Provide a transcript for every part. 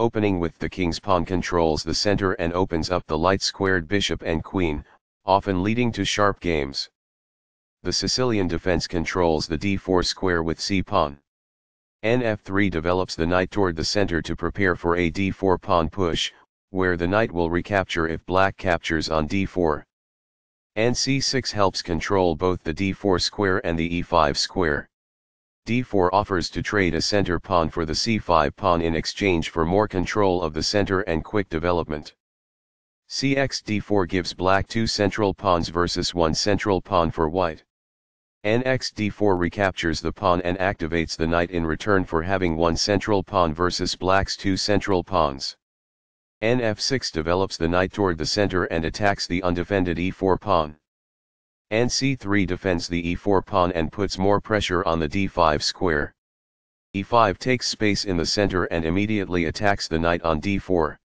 opening with the king's pawn controls the center and opens up the light-squared bishop and queen, often leading to sharp games. The Sicilian defense controls the d4 square with c-pawn. nf3 develops the knight toward the center to prepare for a d4 pawn push, where the knight will recapture if black captures on d4. nc6 helps control both the d4 square and the e5 square. D4 offers to trade a center pawn for the c5 pawn in exchange for more control of the center and quick development. cx d4 gives black two central pawns versus one central pawn for white. nx d4 recaptures the pawn and activates the knight in return for having one central pawn versus black's two central pawns. nf6 develops the knight toward the center and attacks the undefended e4 pawn. Nc3 defends the e4 pawn and puts more pressure on the d5 square. e5 takes space in the center and immediately attacks the knight on d4.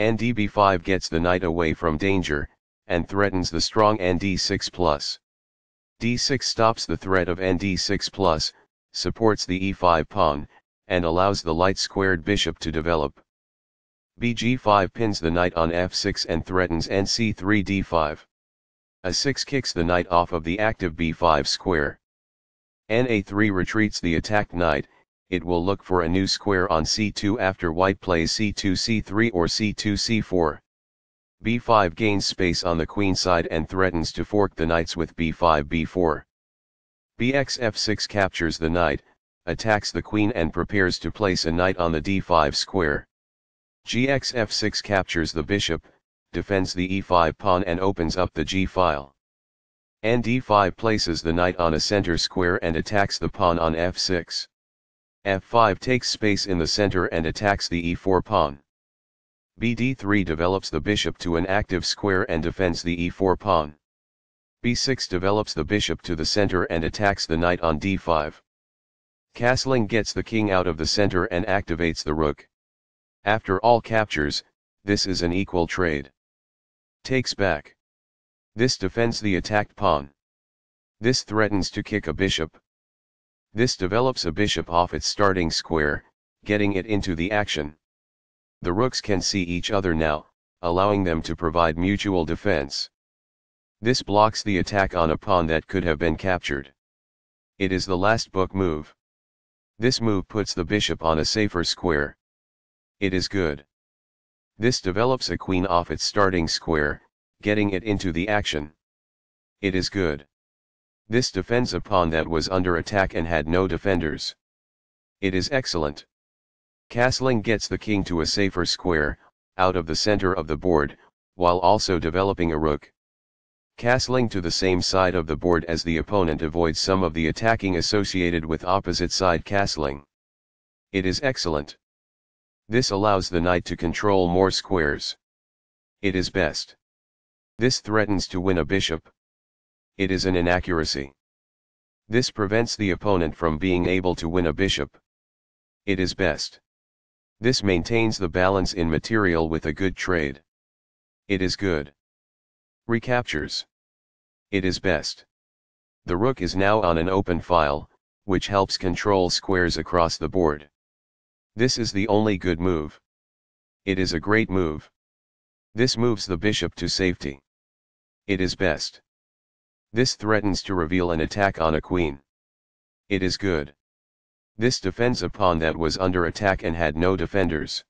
ndb5 gets the knight away from danger, and threatens the strong nd6 plus. d6 stops the threat of nd6 plus, supports the e5 pawn, and allows the light-squared bishop to develop bg5 pins the knight on f6 and threatens nc3 d5. A6 kicks the knight off of the active b5 square. na3 retreats the attacked knight, it will look for a new square on c2 after white plays c2 c3 or c2 c4. b5 gains space on the queen side and threatens to fork the knights with b5 b4. bx f6 captures the knight, attacks the queen and prepares to place a knight on the d5 square. Gx f6 captures the bishop, defends the e5 pawn and opens up the g-file. nd5 places the knight on a center square and attacks the pawn on f6. f5 takes space in the center and attacks the e4 pawn. bd3 develops the bishop to an active square and defends the e4 pawn. be6 develops the bishop to the center and attacks the knight on d5. Castling gets the king out of the center and activates the rook. After all captures, this is an equal trade. Takes back. This defends the attacked pawn. This threatens to kick a bishop. This develops a bishop off its starting square, getting it into the action. The rooks can see each other now, allowing them to provide mutual defense. This blocks the attack on a pawn that could have been captured. It is the last book move. This move puts the bishop on a safer square. It is good. This develops a queen off its starting square, getting it into the action. It is good. This defends a pawn that was under attack and had no defenders. It is excellent. Castling gets the king to a safer square, out of the center of the board, while also developing a rook. Castling to the same side of the board as the opponent avoids some of the attacking associated with opposite side castling. It is excellent. This allows the knight to control more squares. It is best. This threatens to win a bishop. It is an inaccuracy. This prevents the opponent from being able to win a bishop. It is best. This maintains the balance in material with a good trade. It is good. Recaptures. It is best. The rook is now on an open file, which helps control squares across the board. This is the only good move. It is a great move. This moves the bishop to safety. It is best. This threatens to reveal an attack on a queen. It is good. This defends a pawn that was under attack and had no defenders.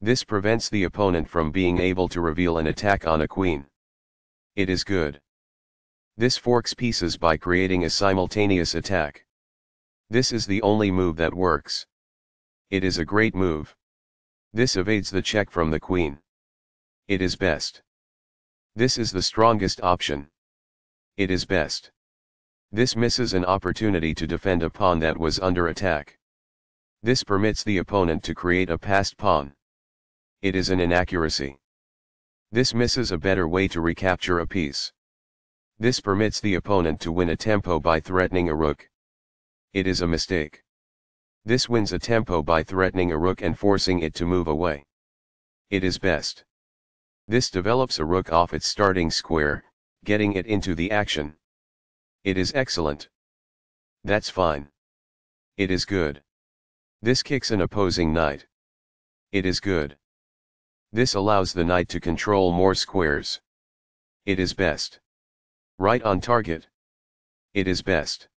This prevents the opponent from being able to reveal an attack on a queen. It is good. This forks pieces by creating a simultaneous attack. This is the only move that works. It is a great move. This evades the check from the queen. It is best. This is the strongest option. It is best. This misses an opportunity to defend a pawn that was under attack. This permits the opponent to create a passed pawn. It is an inaccuracy. This misses a better way to recapture a piece. This permits the opponent to win a tempo by threatening a rook. It is a mistake. This wins a tempo by threatening a rook and forcing it to move away. It is best. This develops a rook off its starting square, getting it into the action. It is excellent. That's fine. It is good. This kicks an opposing knight. It is good. This allows the knight to control more squares. It is best. Right on target. It is best.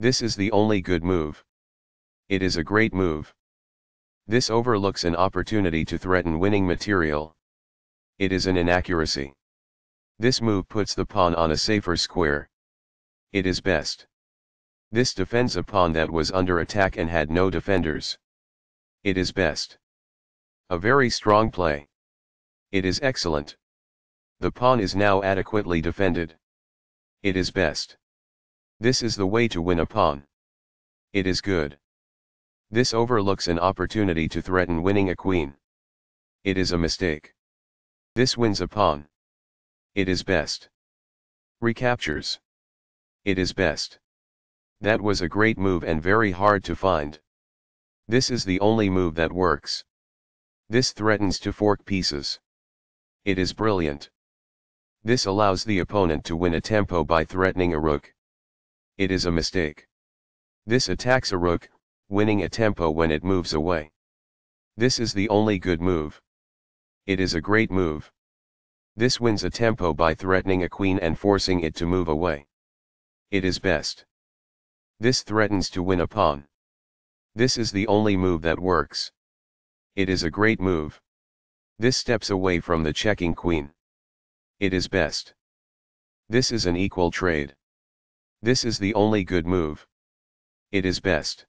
This is the only good move. It is a great move. This overlooks an opportunity to threaten winning material. It is an inaccuracy. This move puts the pawn on a safer square. It is best. This defends a pawn that was under attack and had no defenders. It is best. A very strong play. It is excellent. The pawn is now adequately defended. It is best. This is the way to win a pawn. It is good. This overlooks an opportunity to threaten winning a queen. It is a mistake. This wins a pawn. It is best. Recaptures. It is best. That was a great move and very hard to find. This is the only move that works. This threatens to fork pieces. It is brilliant. This allows the opponent to win a tempo by threatening a rook. It is a mistake. This attacks a rook, winning a tempo when it moves away. This is the only good move. It is a great move. This wins a tempo by threatening a queen and forcing it to move away. It is best. This threatens to win a pawn. This is the only move that works. It is a great move. This steps away from the checking queen. It is best. This is an equal trade. This is the only good move. It is best.